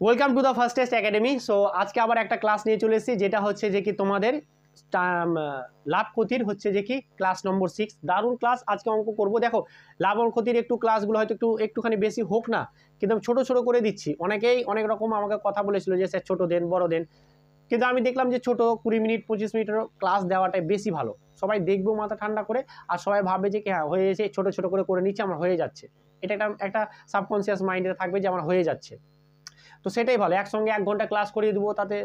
Welcome to the first test academy so আজকে আবার একটা ক্লাস নিয়ে চলে এসেছি, যেটা হচ্ছে যে কি তোমাদের লাভ ক্ষতির হচ্ছে যে কি ক্লাস নম্বর সিক্স দারুণ ক্লাস আজকে অঙ্ক করব। দেখো, লাভ ক্ষতির একটু ক্লাসগুলো হয়তো একটু, একটুখানি বেশি হোক না, কিন্তু ছোটো ছোটো করে দিচ্ছি। অনেকেই অনেক রকম আমাকে কথা বলেছিল যে, স্যার, ছোটো দেন, বড় দেন। কিন্তু আমি দেখলাম যে ছোটো, কুড়ি মিনিট, পঁচিশ মিনিটের ক্লাস দেওয়াটাই বেশি ভালো। সবাই দেখব মাথা ঠান্ডা করে, আর সবাই ভাবে যে হ্যাঁ হয়ে গেছে, ছোটো ছোটো করে করে নিচ্ছে, আমার হয়ে যাচ্ছে। এটা একটা একটা সাবকনসিয়াস মাইন্ডে থাকবে যে, আমার হয়ে যাচ্ছে। তো সেটাই ভালো, একসঙ্গে এক ঘণ্টা ক্লাস করিয়ে দেবো, তাতে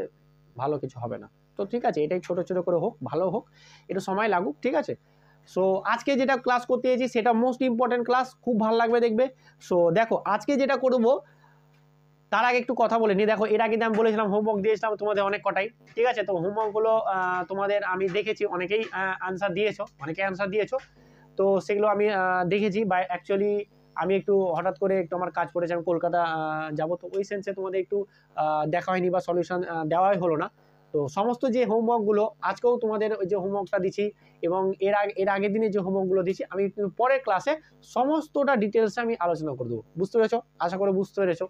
ভালো কিছু হবে না। তো ঠিক আছে, এটাই ছোটো ছোটো করে হোক, ভালো হোক, একটু সময় লাগুক, ঠিক আছে? সো আজকে যেটা ক্লাস করতে এসেছি, সেটা মোস্ট ইম্পর্টেন্ট ক্লাস খুব ভালো লাগবে দেখবে। সো দেখো, আজকে যেটা করব, তার আগে একটু কথা বলে নি দেখো, এর আগে আমি বলেছিলাম হোমওয়ার্ক দিয়েছিলাম তোমাদের অনেক কটাই, ঠিক আছে? তো হোমওয়ার্কগুলো তোমাদের আমি দেখেছি, অনেকেই আনসার দিয়েছ, অনেকেই আনসার দিয়েছ। তো সেগুলো আমি দেখেছি, বা অ্যাকচুয়ালি আমি একটু হঠাৎ করে একটু আমার কাজ পড়েছে, আমি কলকাতা যাব। তো ওই সেন্সে তোমাদের একটু দেখা হয়নি বা সলিউশন দেওয়াই হলো না। তো সমস্ত যে হোমওয়ার্কগুলো আজকেও তোমাদের ওই যে হোমওয়ার্কটা দিছি এবং এর আগে, এর আগের দিনে যে হোমওয়ার্কগুলো দিচ্ছি, আমি পরের ক্লাসে সমস্তটা ডিটেলসে আমি আলোচনা করে দেবো। বুঝতে পেরেছ? আশা করে বুঝতে পেরেছ।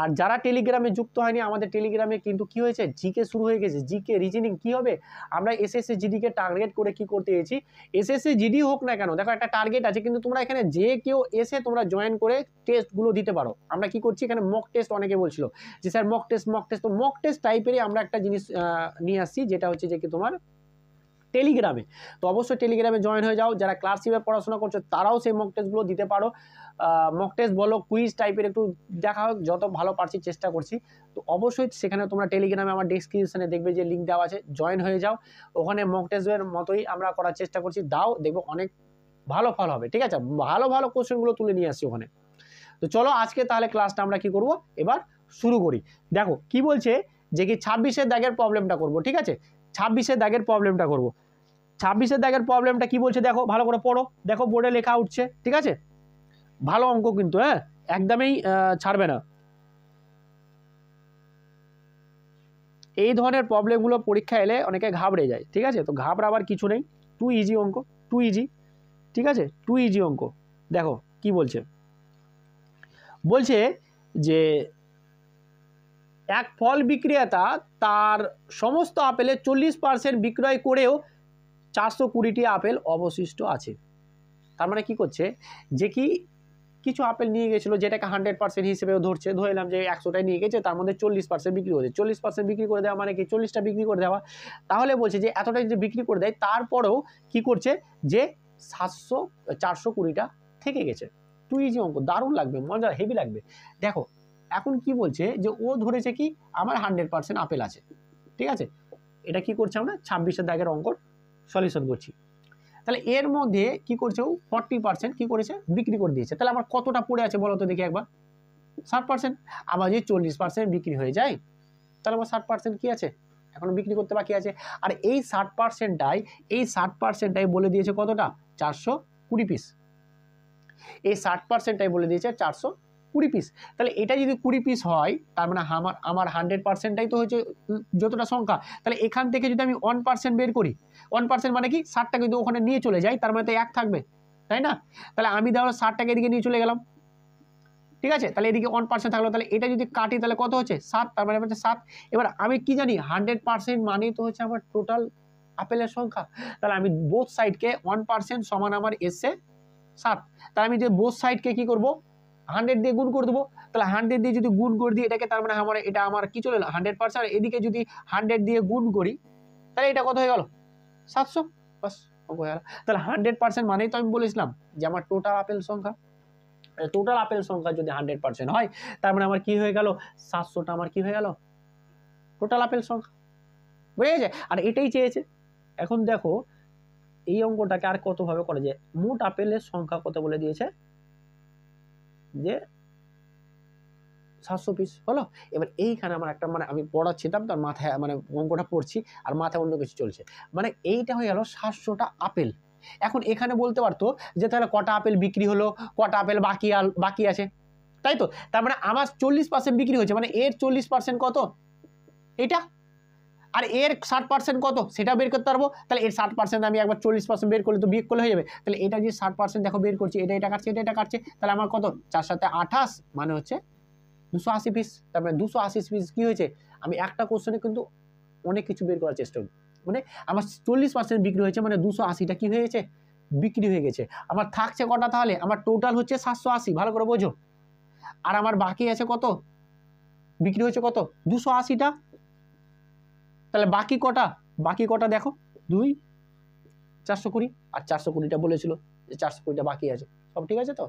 আর যারা টেলিগ্রামে যুক্ত হয়নি, আমাদের টেলিগ্রামে কিন্তু কি হয়েছে? জিকে শুরু হয়ে গেছে। জিকে রিজনিং কি হবে? আমরা এসএসসি জিডিকে টার্গেট করে কি করতে এসেছি? এসএসসি জিডি হোক না কেন, দেখো একটা টার্গেট আছে, কিন্তু তোমরা এখানে যে কেউ এসে তোমরা জয়েন করে টেস্টগুলো দিতে পারো। আমরা কি করছি এখানে মক টেস্ট অনেকে বলছিল যে, sir mock test mock test তো মক টেস্ট টাইপেরই আমরা একটা জিনিস নিয়ে আসছি, যেটা হচ্ছে যে কি তোমার টেলিগ্রামে। তো অবশ্যই টেলিগ্রামে জয়েন হয়ে যাও। যারা ক্লাসিপে পড়াশোনা করছ, তারাও সেই মক টেস্টগুলো দিতে পারো। মক টেস্ট বলো কুইজ টাইপের একটু দেখা হোক, যত ভালো পারছি চেষ্টা করছি। তো অবশ্যই সেখানে তোমরা টেলিগ্রামে আমার ডেসক্রিপশনে দেখবে যে লিঙ্ক দেওয়া আছে। জয়েন হয়ে যাও। ওখানে মক টেস্টের মতোই আমরা করার চেষ্টা করছি। দাও, দেখব অনেক ভালো ফল হবে। ঠিক আছে? ভালো ভালো কোশ্চেনগুলো তুলে নিয়ে আসছি ওখানে। তো চলো, আজকে তাহলে ক্লাসটা আমরা কি করব? এবার শুরু করি। দেখো, কি বলছে যে কি ছাব্বিশের দাগের প্রবলেমটা করব, ঠিক আছে? ছাব্বিশের দাগের প্রবলেমটা করব। ছাব্বিশের দাগের প্রবলেমটা কি বলছে দেখো, ভালো করে পড়ো। দেখো, বোর্ডে লেখা উঠছে, ঠিক আছে? ভালো অঙ্ক কিন্তু হ্যাঁ? একদমই ছাড়বে না। এই ধরনের প্রবলেমগুলো পরীক্ষা এলে অনেকে ঘাবড়ে যায়, ঠিক আছে? তো ঘাবড়াবার কিছু নেই। টু ইজি অঙ্ক টু ইজি ঠিক আছে? টু ইজি অঙ্ক। দেখো, কি বলছে? বলছে যে, এক ফল বিক্রেতা তার সমস্ত আপেলে চল্লিশ পার্সেন্ট বিক্রয় করেও চারশো কুড়িটি আপেল অবশিষ্ট আছে। তার মানে কি করছে? যে কি কিছু আপেল নিয়ে গেছিল যেটাকে হান্ড্রেড পার্সেন্ট হিসেবেও ধরছে। ধরে নিলাম যে একশোটাই নিয়ে গেছে, তার মধ্যে চল্লিশ পার্সেন্ট বিক্রি হচ্ছে চল্লিশ পার্সেন্ট বিক্রি করে দেওয়া মানে কি? চল্লিশটা বিক্রি করে দেওয়া। তাহলে বলছে যে এতটাই যে বিক্রি করে দেয়, তারপরেও কি করছে? যে সাতশো, চারশো কুড়িটা থেকে গেছে। টু ইজি অঙ্ক, দারুণ লাগবে, মজা, হেভি লাগবে। দেখো, এখন কি বলছে? যে ও ধরেছে কি? আমার হান্ড্রেড পার্সেন্ট আপেল আছে। ঠিক আছে? এটা কি করছে আমরা? ছাব্বিশের দাগের অঙ্কর সলিউশন করছি। তাহলে এর মধ্যে কি করছে ও? ফর্টি পার্সেন্ট কী করেছে? বিক্রি করে দিয়েছে। তাহলে আমার কতটা পড়ে আছে বলো তো দেখি একবার। ষাট পার্সেন্ট আবার যদি চল্লিশ পার্সেন্ট বিক্রি হয়ে যায়, তাহলে আমার ষাট পার্সেন্ট কী আছে? এখনও বিক্রি করতে বাকি আছে। আর এই ষাট পার্সেন্টটাই এই ষাট পার্সেন্টটাই বলে দিয়েছে কতটা? চারশো কুড়ি পিস এই ষাট পার্সেন্টটাই বলে দিয়েছে চারশো কুড়ি পিস তাহলে এটা যদি কুড়ি পিস হয়, তার মানে আমার আমার হান্ড্রেড পার্সেন্টটাই তো হচ্ছে যতটা সংখ্যা। তাহলে এখান থেকে যদি আমি ওয়ান পার্সেন্ট বের করি ওয়ান পার্সেন্ট মানে কি? ষাটটা কিন্তু ওখানে নিয়ে চলে যায়, তার মানে তো এক থাকবে, তাই না? তাহলে আমি ধরো ষাটটাকে এদিকে নিয়ে চলে গেলাম, ঠিক আছে? তাহলে এদিকে ওয়ান পার্সেন্ট থাকল, তাহলে এটা যদি কাটি, তাহলে কত হচ্ছে? সাত, তার মানে হচ্ছে সাত। এবার আমি কি জানি হান্ড্রেড পার্সেন্ট মানেই তো হচ্ছে আমার টোটাল আপেলের সংখ্যা। তাহলে আমি বোথ সাইডকে ওয়ান পার্সেন্ট সমান আমার এসছে সাত। তাহলে আমি যে বোথ সাইডকে কি করব? হান্ড্রেড দিয়ে গুণ করে দেবো। তাহলে হান্ড্রেড দিয়ে যদি গুণ করে দিই, এটাকে তার মানে আমার, এটা আমার কি চলে হান্ড্রেড পার্সেন্ট এদিকে যদি হান্ড্রেড দিয়ে গুণ করি, তাহলে এটা কত হয়ে গেল? সাতশো? বাস গেল। তাহলে হান্ড্রেড পার্সেন্ট মানেই তো আমি বলেছিলাম যে আমার টোটাল আপেল সংখ্যা। টোটাল আপেল সংখ্যা যদি হান্ড্রেড পার্সেন্ট হয়, তার মানে আমার কি হয়ে গেল? সাতশোটা আমার কি হয়ে গেল? টোটাল আপেল সংখ্যা। বুঝে গেছে আর এটাই চেয়েছে। এখন দেখো, এই অঙ্কটাকে আর কতভাবে করা যায়? মোট আপেলের সংখ্যা কত বলে দিয়েছে? যে সাতশো পিস হলো? এবার এইখানে আমার একটা মানে আমি পড়াচ্ছিলাম, তার মাথায় মানে অঙ্কটা পড়ছি, আর মাথায় অন্য কিছু চলছে। মানে এইটা হয়ে গেল সাতশোটা আপেল। এখন এখানে বলতে পারতো যে তাহলে কটা আপেল বিক্রি হলো, কটা আপেল বাকি আল, বাকি আছে? তাই তো? তার মানে আমার চল্লিশ পার্সেন্ট বিক্রি হয়েছে মানে এর চল্লিশ পার্সেন্ট কত? এটা আর এর ষাট পার্সেন্ট কত? সেটা বের করতে পারব? তাহলে এর ষাট পার্সেন্ট আমি একবার চল্লিশ পার্সেন্ট বের করলে তো বিয়োগ করলে হয়ে যাবে। তাহলে এটা যে ষাট পার্সেন্ট দেখো বের করছি, এটা এটা কাটছে, এটা এটা কাটছে, তাহলে আমার কত? চার সাথে আঠাশ মানে হচ্ছে দুশো আশি পিস তারপরে দুশো আশি পিস কী হয়েছে? আমি একটা কোশ্চেনে কিন্তু অনেক কিছু বের করার চেষ্টা করি মানে আমার চল্লিশ পার্সেন্ট বিক্রি হয়েছে মানে দুশো আশিটা কী হয়ে গেছে বিক্রি হয়ে গেছে। আমার থাকছে কটা তাহলে? আমার টোটাল হচ্ছে সাতশো আশি, ভালো করে বোঝো। আর আমার বাকি আছে কত? বিক্রি হয়েছে কত? দুশো আশিটা। তাহলে বাকি কটা? বাকি কটা দেখো। দুই, চারশো কুড়ি, আর চারশো কুড়িটা বলেছিল যে চারশো কুড়িটা বাকি আছে। সব ঠিক আছে তো?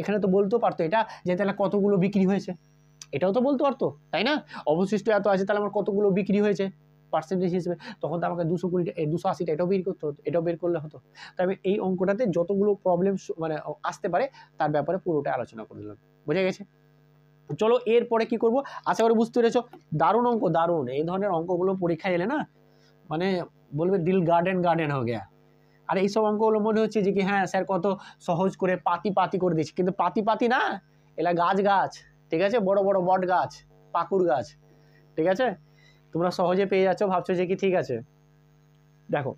এখানে তো বলতেও পারতো এটা যে তাহলে কতগুলো বিক্রি হয়েছে? এটাও তো বলতে পারতো, তাই না? অবশিষ্ট এত আছে, তাহলে আমার কতগুলো বিক্রি হয়েছে? পার্সেন্টেজ হিসেবে। তখন তো আমাকে দুশো কুড়িটা দুশো আশিটা এটাও বের করতে হতো, এটাও বের করলে হতো। তবে এই অঙ্কটাতে যতগুলো প্রবলেম মানে আসতে পারে, তার ব্যাপারে পুরোটা আলোচনা করে দিলাম। বুঝে গেছে? চলো, এরপরে কি করব? আশা করি বুঝতে পেরেছ। দারুণ অঙ্ক, দারুণ। এই ধরনের অঙ্কগুলো পরীক্ষায় এলে না মানে বলবে দিল গার্ডেন গার্ডেন হয়ে গেয়া। আর এইসব অঙ্কগুলো মনে হচ্ছে যে কি হ্যাঁ স্যার কত সহজ করে পাতি পাতি করে দিচ্ছে কিন্তু পাতি পাতি না এলা গাছ গাছ। ঠিক আছে? বড় বড় বট গাছ, পাকুর গাছ, ঠিক আছে? তোমরা সহজে পেয়ে যাচ্ছ, ভাবছ যে কি ঠিক আছে? দেখো,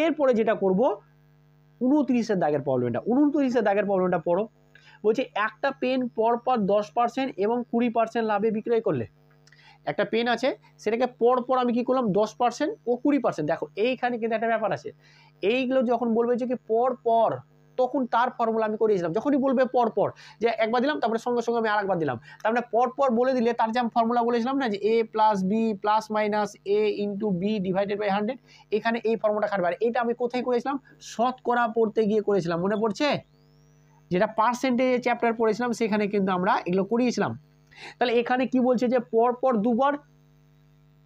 এরপরে যেটা করব, উনত্রিশের দাগের প্রবলেমটা উনত্রিশের দাগের প্রবলেমটা পড়ো। বলছে, একটা পেন পর পর দশ পার্সেন্ট এবং কুড়ি পার্সেন্ট লাভে বিক্রয় করলে। একটা পেন আছে, সেটাকে পর পর আমি কি করলাম, দশ পার্সেন্ট ও কুড়ি পার্সেন্ট দেখো, এইখানে কিন্তু একটা ব্যাপার আছে। এইগুলো যখন বলবে যে কি, পর পর তখন তার ফর্মুলা আমি করিয়েছিলাম। যখনই বলবে পর পর যে একবার দিলাম, তারপরে সঙ্গে সঙ্গে আমি আরেকবার দিলাম। তারপরে পর পর বলে দিলে তার যে আমি ফর্মুলা বলেছিলাম না, যে a plus b plus minus a into b divided by hundred এখানে এই ফর্মুলাটা খাটবে। আর এটা আমি কোথায় করেছিলাম? শতকরা পড়তে গিয়ে করেছিলাম। মনে পড়ছে? যেটা পার্সেন্টেজ চ্যাপ্টার পড়েছিলাম, সেখানে কিন্তু আমরা এগুলো করিয়েছিলাম। তাহলে এখানে কি বলছে যে পরপর দুবার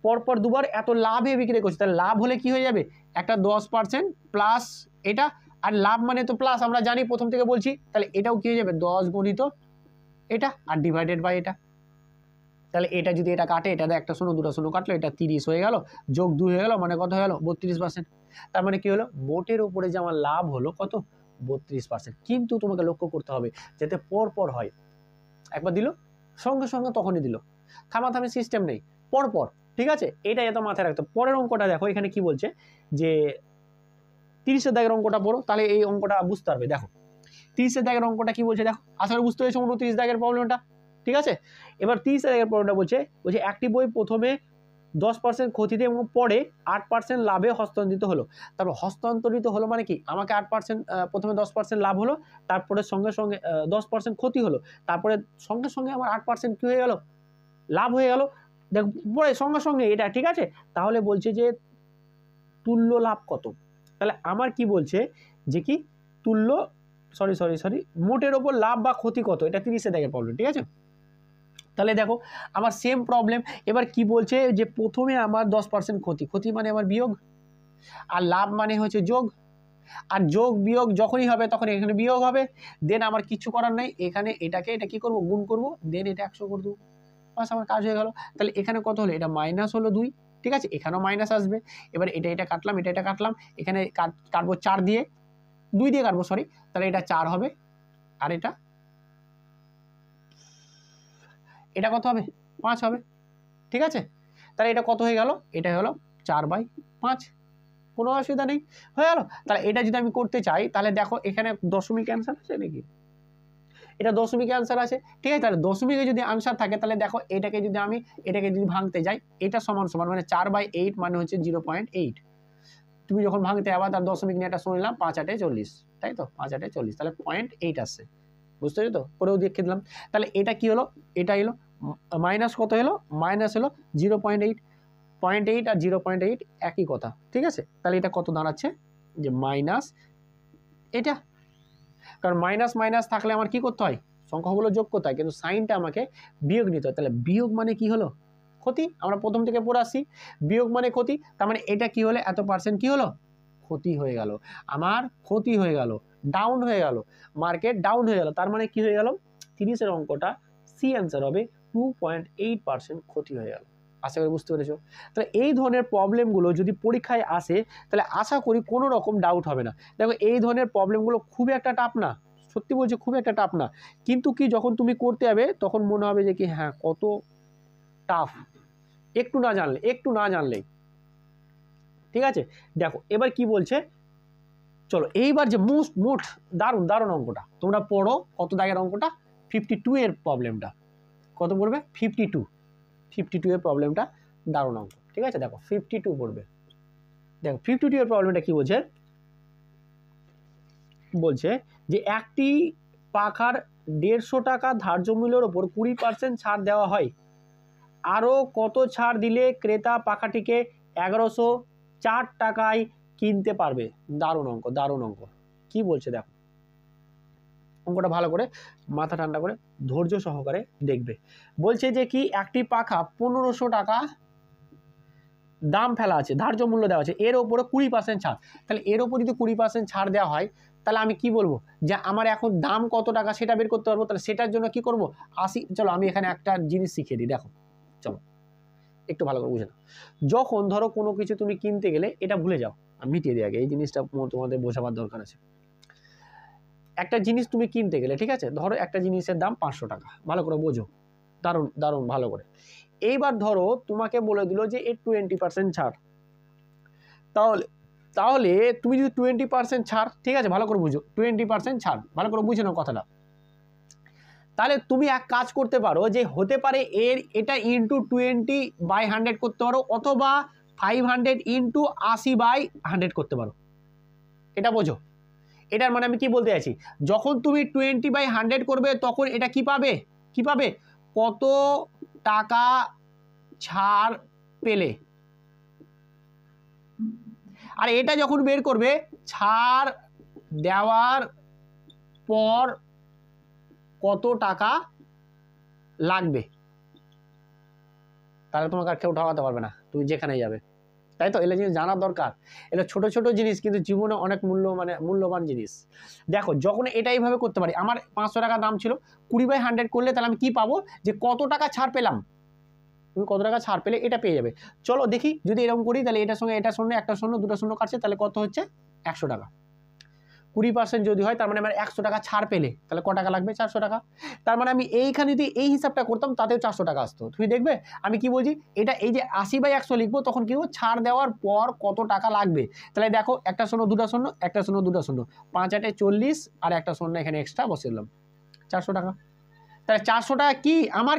পরপর দুবার এত লাভে বিক্রি করছে। তাহলে লাভ হলে কি হয়ে যাবে? একটা দশ পার্সেন্ট প্লাস এটা আর লাভ মানে তো প্লাস আমরা জানি, প্রথম থেকে বলছি, তাহলে এটাও কি হয়ে যাবে? দশ গণিত এটা আর ডিভাইডেড বাই এটা। তাহলে এটা যদি এটা কাটে, এটা একটা শূন্য, দুটো শূন্য কাটলো, এটা তিরিশ হয়ে গেল, যোগ দুই হয়ে গেল মানে কত হয়ে গেল? বত্রিশ পার্সেন্ট তার মানে কি হলো? মোটের উপরে যে আমার লাভ হলো, কত? বত্রিশ পার্সেন্ট কিন্তু তোমাকে লক্ষ্য করতে হবে, যাতে পর পর হয়। একবার দিল, সঙ্গে সঙ্গে তখনই দিল। থামাথামি সিস্টেম নেই পর পর ঠিক আছে? এটা এত মাথায় রাখতে। পরের অঙ্কটা দেখো, এখানে কি বলছে? যে তিরিশের দাগের অঙ্কটা পড়ো, তাহলে এই অঙ্কটা বুঝতে পারবে। দেখো, তিরিশের দাগের অঙ্কটা কি বলছে? দেখো, আশা করি বুঝতে পেরেছ উনত্রিশ দাগের প্রবলেমটা ঠিক আছে? এবার তিরিশের দাগের প্রবলেমটা বলছে বলছে একটি বই প্রথমে দশ পার্সেন্ট ক্ষতিতে এবং পরে আট পার্সেন্ট লাভে হস্তান্তরিত হলো। তারপর হস্তান্তরিত হলো মানে কি? আমাকে আট পার্সেন্ট প্রথমে দশ পার্সেন্ট লাভ হলো, তারপরে সঙ্গে সঙ্গে দশ পার্সেন্ট ক্ষতি হলো, তারপরে সঙ্গে সঙ্গে আমার আট পার্সেন্ট কী হয়ে গেল? লাভ হয়ে গেল। দেখ, পরে সঙ্গে সঙ্গে এটা, ঠিক আছে? তাহলে বলছে যে, তুল্য লাভ কত? তাহলে আমার কি বলছে যে কি তুল্য সরি সরি সরি মোটের ওপর লাভ বা ক্ষতি কত? এটা তিরিশে দেখে প্রবলেম ঠিক আছে? তাহলে দেখো, আমার সেম প্রবলেম এবার কি বলছে যে প্রথমে আমার দশ পার্সেন্ট ক্ষতি ক্ষতি মানে আমার বিয়োগ, আর লাভ মানে হচ্ছে যোগ, আর যোগ, বিয়োগ যখনই হবে তখন এখানে বিয়োগ হবে দেন আমার কিছু করার নেই, এখানে এটাকে, এটা কি করব? গুণ করব দেন এটা একশো করে দেবো, বাস আমার কাজ হয়ে গেল, তাহলে এখানে কত হলো? এটা মাইনাস হলো দুই ঠিক আছে? এখানেও মাইনাস আসবে। এবার এটা এটা কাটলাম, এটা এটা কাটলাম। এখানে কাট, কাটবো চার দিয়ে। দুই দিয়ে কাটবো সরি তাহলে এটা চার হবে। আর এটা? এটা কত হবে? পাঁচ হবে। ঠিক আছে? তাহলে এটা কত হয়ে গেল? এটা হলো চার বাই পাঁচ। কোনো অসুবিধা নেই। হয়ে গেল? তাহলে এটা যদি আমি করতে চাই, তাহলে দেখো এখানে দশমিক অ্যান্সার আছে নাকি? এটা দশমিক অ্যান্সার আছে, ঠিক আছে? তাহলে দশমিকে যদি আনসার থাকে, তাহলে দেখো এটাকে যদি আমি, এটাকে যদি ভাঙতে যাই, এটা সমান সমান মানে চার বাই এইট মানে হচ্ছে জিরো পয়েন্ট এইট তুমি যখন ভাঙতে আবার তার দশমিক নিয়ে একটা শুনলাম পাঁচ আটে চল্লিশ, তাই তো? পাঁচ আটে চল্লিশ, তাহলে পয়েন্ট এইট আসছে। বুঝতে পেরেছ তো? পরেও দেখে দিলাম। তাহলে এটা কি হলো? এটা এলো মাইনাস কত এলো মাইনাস হলো zero point eight point eight আর জিরো পয়েন্ট এইট একই কথা, ঠিক আছে? তাহলে এটা কত দাঁড়াচ্ছে? যে মাইনাস এটা কারণ মাইনাস মাইনাস থাকলে আমার কি করতে হয়? সংখ্যাগুলো যোগ করতে হয়। কিন্তু সাইনটা আমাকে বিয়োগ নিতে হয়। তাহলে বিয়োগ মানে কি হলো? ক্ষতি। আমরা প্রথম থেকে পড়ে আসি বিয়োগ মানে ক্ষতি। তার মানে এটা কি হলে? এত পার্সেন্ট কি হলো? ক্ষতি হয়ে গেল। আমার ক্ষতি হয়ে গেল। ডাউন হয়ে গেল। মার্কেট ডাউন হয়ে গেল। তার মানে কি হয়ে গেল? তিরিশের অঙ্কটা সি অ্যান্সার হবে টু পয়েন্ট এইট পার্সেন্ট ক্ষতি হয়ে গেল। আশা করি বুঝতে পেরেছ। তাহলে এই ধরনের প্রবলেমগুলো যদি পরীক্ষায় আসে, তাহলে আশা করি কোনো রকম ডাউট হবে না। দেখো, এই ধরনের প্রবলেমগুলো খুব একটা টাফ না। সত্যি বলছি, খুব একটা টাফ না। কিন্তু কি যখন তুমি করতে যাবে, তখন মনে হবে যে কি হ্যাঁ কত টাফ একটু না জানলে, একটু না জানলেই। ঠিক আছে? দেখো, এবার কি বলছে? চলো, এইবার যে মোস্ট মোট দারুণ দারুণ অঙ্কটা। তোমরা পড়ো কত দাগের অঙ্কটা? ফিফটি টু এর প্রবলেমটা কত পড়বে? ফিফটি টু ফিফটি টু এর প্রবলেমটা দারুণ অঙ্ক। ঠিক আছে? দেখো ফিফটি টু পড়বে। দেখো ফিফটি টু এর প্রবলেমটা কী বলছে? বলছে যে একটি পাখার দেড়শো টাকা ধার্য মূল্যের ওপর কুড়ি পার্সেন্ট ছাড় দেওয়া হয়। আরও কত ছাড় দিলে ক্রেতা পাখাটিকে এগারোশো চার টাকায় কিনতে পারবে? দারুণ অঙ্ক দারুণ অঙ্ক। কি বলছে দেখো? অঙ্কটা ভালো করে, মাথা ঠান্ডা করে ধৈর্য সহকারে দেখবে। বলছে যে কি, একটি পাখা পনেরোশো টাকা দাম ফেলা আছে, ধার্য মূল্য দেওয়া আছে, এর ওপরে কুড়ি পার্সেন্ট ছাড়। তাহলে এর ওপর যদি কুড়ি পার্সেন্ট ছাড় দেওয়া হয়, তাহলে আমি কি বলব? যে আমার এখন দাম কত টাকা সেটা বের করতে পারব, তাহলে সেটার জন্য কি করব? আশি, চলো আমি এখানে একটা জিনিস শিখিয়ে দিই, দেখো, চলো, একটু ভালো করে বুঝে নাও। যখন ধরো কোনো কিছু তুমি কিনতে গেলে এটা ভুলে যাও আমি মিটিয়ে দিই আগে, এই জিনিসটা তোমাদের বোঝাবার দরকার আছে। একটা জিনিস তুমি কিনতে গেলে, ঠিক আছে? ধরো একটা জিনিসের দাম পাঁচশো টাকা। ভালো করে বোঝো। দারুণ দারুণ, ভালো করে। এইবার ধরো তোমাকে বলে দিল যে এই টোয়েন্টি পার্সেন্ট ছাড়। তাহলে তাহলে তুমি যদি টোয়েন্টি পার্সেন্ট ছাড়, ঠিক আছে? ভালো করে বুঝো। টোয়েন্টি পার্সেন্ট ছাড়। ভালো করে বুঝে নাও কথাটা। তাহলে তুমি এক কাজ করতে পারো যে হতে পারে এর, এটা ইন্টু টোয়েন্টি বাই হান্ড্রেড করতে পারো অথবা ফাইভ হান্ড্রেড ইন্টু আশি বাই হান্ড্রেড করতে পারো। এটা বোঝো। এটার মানে আমি কি বলতে চাইছি? যখন তুমি টোয়েন্টি বাই হান্ড্রেড করবে, তখন এটা কি পাবে? কি পাবে? কত টাকা ছাড় পেলে? আর এটা যখন বের করবে, ছাড় দেওয়ার পর কত টাকা লাগবে? তাহলে তোমাকে আর কেউ ঠকাতে পারবে না। তুমি যেখানে যাবে। তাই তো? এগুলো জিনিস জানা দরকার। এটা ছোট ছোট জিনিস, কিন্তু জীবনে অনেক মূল্য মানে মূল্যবান জিনিস। দেখো, যখন এটা এইভাবে করতে পারি, আমার পাঁচশো টাকা দাম ছিল, কুড়ি বাই হান্ড্রেড করলে তাহলে আমি কি পাবো? যে কত টাকা ছাড় পেলাম? তুমি কত টাকা ছাড় পেলে এটা পেয়ে যাবে। চলো দেখি, যদি এরকম করি, তাহলে এটার সঙ্গে, এটা শূন্য, একটা শূন্য, দুটো শূন্য কাটছে, তাহলে কত হচ্ছে? একশো টাকা। কুড়ি পার্সেন্ট যদি হয়, তার মানে আমার একশো টাকা ছাড় পেলে, তাহলে ক টাকা লাগবে? চারশো টাকা। তার মানে আমি এইখানে যদি এই হিসাবটা করতাম, তাতেও চারশো টাকা আসতো। তুমি দেখবে, আমি কি বলছি? এটা এই যে আশি বাই একশো লিখব, তখন কি ছাড় দেওয়ার পর কত টাকা লাগবে? তাহলে দেখো, একটা শূন্য, দুটা শূন্য, একটা শূন্য, দুটা শূন্য। পাঁচ আটে চল্লিশ, আর একটা শূন্য এখানে এক্সট্রা বসে দিলাম। চারশো টাকা। তাহলে চারশো টাকা কি? আমার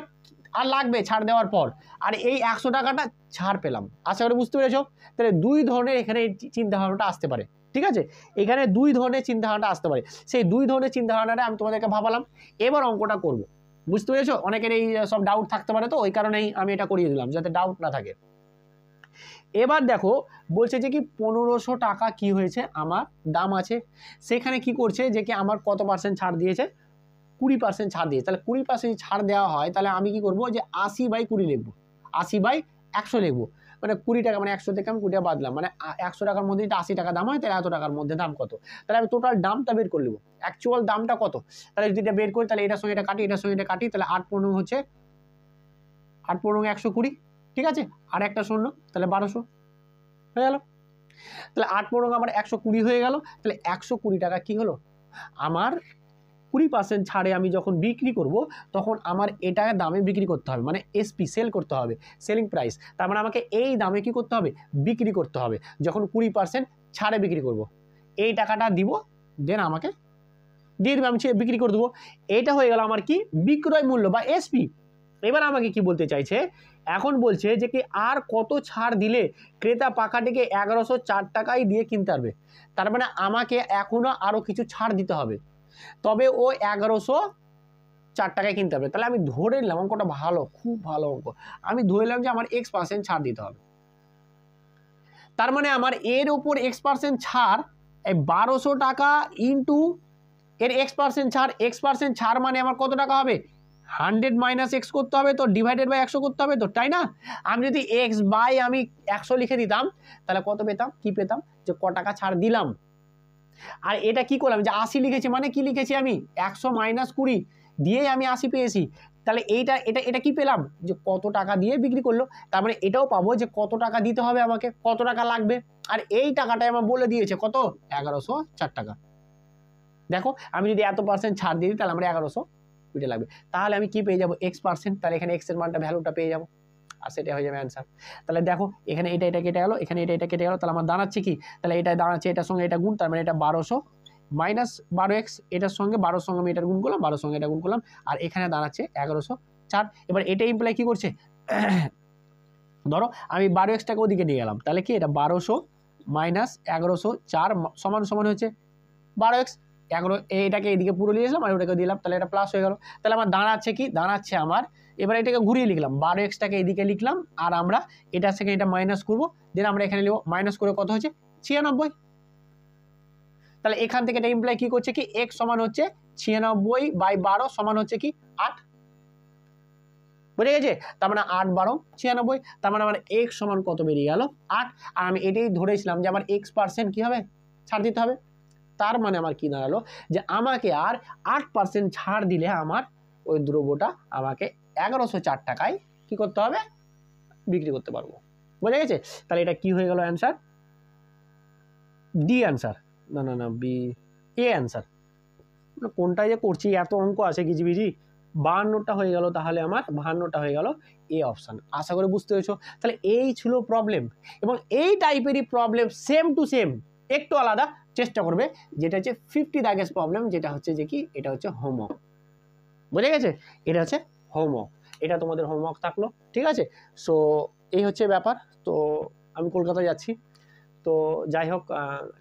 আর লাগবে ছাড় দেওয়ার পর। আর এই একশো টাকাটা ছাড় পেলাম। আশা করি বুঝতে পেরেছ? তাহলে দুই ধরনের এখানে চিন্তা ভাবনাটা আসতে পারে। ঠিক আছে? এখানে দুই ধরনের চিন্তাভাবনাটা আসতে পারে। সেই দুই ধরনের চিন্তাভাবনাটা আমি তোমাদেরকে ভাবালাম। এবার অঙ্কটা করব। বুঝতে পেরেছ? অনেকের এই সব ডাউট থাকতে পারে তো, ওই কারণেই আমি এটা করিয়ে দিলাম, যাতে ডাউট না থাকে। এবার দেখো, বলছে যে কি, পনেরোশো টাকা কি হয়েছে? আমার দাম আছে। সেখানে কি করছে যে কি, আমার কত পার্সেন্ট ছাড় দিয়েছে? কুড়ি পার্সেন্ট ছাড় দিয়েছে। তাহলে কুড়ি পার্সেন্ট ছাড় দেওয়া হয়, তাহলে আমি কি করব? যে আশি বাই কুড়ি লিখব। আশি বাই একশো লিখব। মানে কুড়ি টাকা মানে একশো থেকে আমি কুড়ি টাকা বাদলাম মানে একশো টাকার মধ্যে যদি আশি টাকা দাম হয়, তাহলে এত টাকার মধ্যে দাম কত? তাহলে আমি টোটাল দামটা বের করে নেব। অ্যাকচুয়াল দামটা কত? তাহলে যদি এটা বের করি, তাহলে এটার সঙ্গে এটা কাটি, এটার সঙ্গে এটা কাটি, তাহলে আট পনেরো হচ্ছে, আট পনেরো একশো কুড়ি, ঠিক আছে? আর একটা শূন্য, তাহলে বারোশো হয়ে গেল। তাহলে আট পনেরো আমার একশো কুড়ি হয়ে গেল। তাহলে একশো কুড়ি টাকা কি হলো? আমার কুড়ি পার্সেন্ট ছাড়ে আমি যখন বিক্রি করব, তখন আমার এটা দামে বিক্রি করতে হবে। মানে এসপি সেল করতে হবে। সেলিং প্রাইস তার মানে আমাকে এই দামে কি করতে হবে? বিক্রি করতে হবে। যখন কুড়ি পার্সেন্ট ছাড়ে বিক্রি করব। এই টাকাটা দিব দেন আমাকে দিয়ে দেবে, আমি সে বিক্রি করে দেবো। এইটা হয়ে গেল আমার কি? বিক্রয় মূল্য বা এসপি এবার আমাকে কি বলতে চাইছে? এখন বলছে যে কি, আর কত ছাড় দিলে ক্রেতা পাখাটিকে এগারোশো চার টাকায় দিয়ে কিনতে পারবে? তার মানে আমাকে এখনও আরও কিছু ছাড় দিতে হবে। তবে ও এগারোশো চার টাকায় কিনতে হবে। তাহলে আমি ধরে নিলাম অঙ্কটা ভালো, খুব ভালো অঙ্ক। আমি ধরে নিলাম যে আমার এক্স পার্সেন্ট ছাড় দিতে হবে। তার মানে আমার এর উপর এক্স পার্সেন্ট ছাড়, এই বারোশো টাকা ইন্টু এর এক্স পার্সেন্ট ছাড় এক্স পার্সেন্ট ছাড় মানে আমার কত টাকা হবে? হান্ড্রেড মাইনাস এক্স করতে হবে তো ডিভাইডেড বাই একশো করতে হবে তো, তাই না? আমি যদি এক্স বাই আমি একশো লিখে দিতাম, তাহলে কত পেতাম? কি পেতাম? যে ক টাকা ছাড় দিলাম। আর এটা কি করলাম? যে আশি লিখেছি মানে কি লিখেছি আমি? একশো মাইনাস কুড়ি দিয়েই আমি আশি পেয়েছি। তাহলে এইটা, এটা এটা কি পেলাম? যে কত টাকা দিয়ে বিক্রি করল? তার মানে এটাও পাবো যে কত টাকা দিতে হবে আমাকে? কত টাকা লাগবে? আর এই টাকাটাই আমার বলে দিয়েছে কত? এগারোশো চার টাকা। দেখো, আমি যদি এত পার্সেন্ট ছাড় দিয়ে দিই, তাহলে আমার এগারোশো কুড়ি লাগবে। তাহলে আমি কি পেয়ে যাব? এক্স পার্সেন্ট তাহলে এখানে এক্সের মানটা ভ্যালুটা পেয়ে যাব। আর সেটা হয়ে যাবে অ্যান্সার তাহলে দেখো, এখানে এটা এটা কেটে গেলো, এখানে এটা এটা কেটে গেলো, তাহলে আমার দাঁড়াচ্ছে কি? তাহলে এটা দাঁড়াচ্ছে, এটার সঙ্গে এটা গুণ, তার মানে এটা বারোশো মাইনাস বারো এক্স এটার সঙ্গে বারোর সঙ্গে আমি এটার গুণ করলাম, বারোর সঙ্গে এটা গুণ করলাম, আর এখানে দাঁড়াচ্ছে এগারোশো চার। এবার এটা ইমপ্লাই কী করছে? ধরো, আমি বারো এক্সটাকে ওদিকে নিয়ে গেলাম, তাহলে কি এটা বারোশো মাইনাস এগারোশো চার সমান সমান হচ্ছে বারো এক্স এগারো এটাকে এদিকে পুরো নিয়ে এসলাম, আর ওটাকে দিলাম তাহলে এটা প্লাস হয়ে গেল। তাহলে আমার দাঁড়াচ্ছে কি? দাঁড়াচ্ছে আমার। এবার এটাকে ঘুরিয়ে লিখলাম। বারো এক্সটাকে এদিকে লিখলাম, আর আমরা এটার থেকে এটা মাইনাস করব। দেন আমরা এখানে লিখব মাইনাস করে কত হচ্ছে? ছিয়ানব্বই। তাহলে এখান থেকে এটা ইমপ্লাই কি করছে কি? এক্স সমান হচ্ছে ছিয়ানব্বই বাই বারো সমান হচ্ছে কি? আট। বুঝে গেছে? তার মানে আট বারো, ছিয়ানব্বই। তার মানে আমার এক্স সমান কত বেরিয়ে গেল? আট। আর আমি এটাই ধরেছিলাম যে আমার এক্স পার্সেন্ট কী হবে? ছাড় দিতে হবে। তার মানে আমার কি দাঁড়াল? যে আমাকে আর আট পার্সেন্ট ছাড় দিলে আমার ওই দ্রব্যটা আমাকে এগারোশো চার টাকায় কি করতে হবে? বিক্রি করতে পারব। বোঝা গেছে? তাহলে এটা কি হয়ে গেল অ্যান্সার ডি অ্যান্সার না না না বি এ অ্যান্সার কোনটা যে করছি, এত অঙ্ক আছে কিছু বিজি বাহান্নটা হয়ে গেল তাহলে আমার, বাহান্নটা হয়ে গেল এ অপশান আশা করে বুঝতে পেরেছ? তাহলে এই ছিল প্রবলেম এবং এই টাইপেরই প্রবলেম সেম টু সেম একটু আলাদা। চেষ্টা করবে, যেটা হচ্ছে ফিফটি দাগেস প্রবলেম যেটা হচ্ছে যে কি, এটা হচ্ছে হোমওয়ার্ক বুঝে গেছে? এটা হচ্ছে হোমওয়ার্ক এটা তোমাদের হোমওয়ার্ক থাকল, ঠিক আছে? সো এই হচ্ছে ব্যাপার। তো, আমি কলকাতা যাচ্ছি। তো, যাই হোক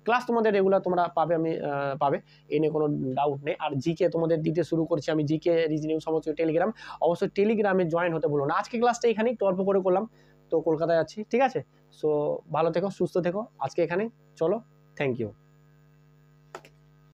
ক্লাস তোমাদের রেগুলার তোমরা পাবে, আমি পাবে। এ নিয়ে কোনো ডাউট নেই। আর জিকে তোমাদের দিতে শুরু করছি আমি। জিকে রিজনিং সমস্ত টেলিগ্রাম অবশ্যই টেলিগ্রামে জয়েন হতে বলো না। আজকে ক্লাসটা এখানেই অল্প করে করলাম। তো, কলকাতায় যাচ্ছি, ঠিক আছে? সো ভালো থেকো, সুস্থ থেকো। আজকে এখানে চলো থ্যাংক ইউ